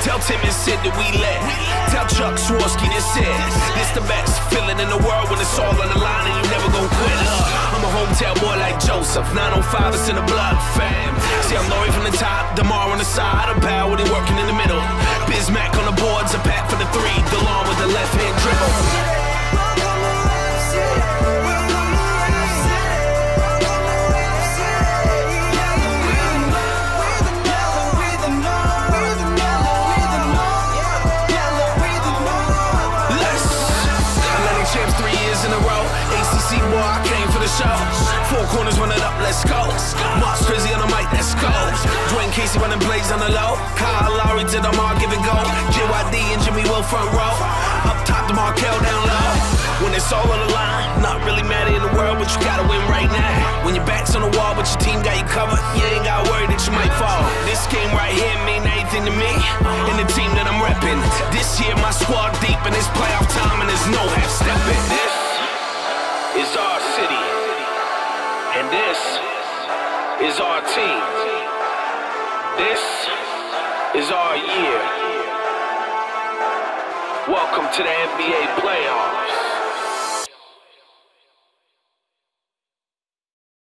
Tim and Sid that we let. Tell Chuck Swirsky this it. This the best feeling in the world when it's all on the line and you never gon' quit. I'm a hometown boy like Joseph. 905 is in the blood, fam. See, I'm Lowry from the top, the show. Four corners running up, let's go. Mark's crazy on the mic, let's go. Dwane Casey running plays on the low. Kyle Lowry to the mark, give it go. JYD and Jimmy Will front row. Up top, the Markel down low. When it's all on the line, not really matter in the world, but you gotta win right now. When your back's on the wall, but your team got you covered, you ain't gotta worry that you might fall. This game right here mean anything to me and the team that I'm repping. This year, my squad deep in this playoff time, and there's no half stepping. And this is our team. This is our year. Welcome to the NBA playoffs.